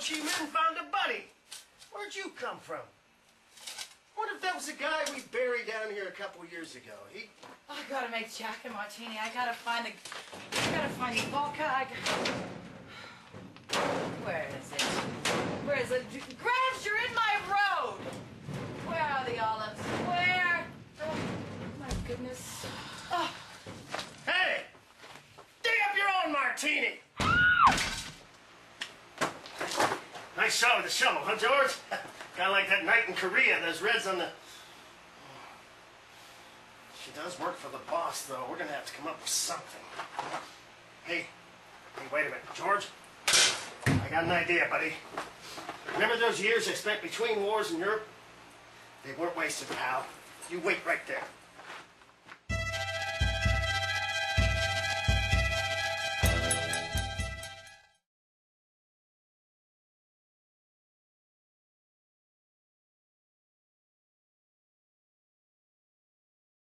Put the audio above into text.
Looks like Ho Chi Minh found a buddy. Where'd you come from? What if that was the guy we buried down here a couple years ago? He, I gotta make Jack and Martini. I gotta find the. I gotta find the vodka. I got... Where is it? Where is it? Gramps, you're in my road. Where are the olives? Where? Oh, my goodness. Oh, hey, dig up your own martini. Nice shot with the shovel, huh, George? kind of like that night in Korea. Those reds on the. She does work for the boss, though. We're gonna have to come up with something. Hey, hey, wait a minute, George. I got an idea, buddy. Remember those years I spent between wars in Europe? They weren't wasted, pal. You wait right there.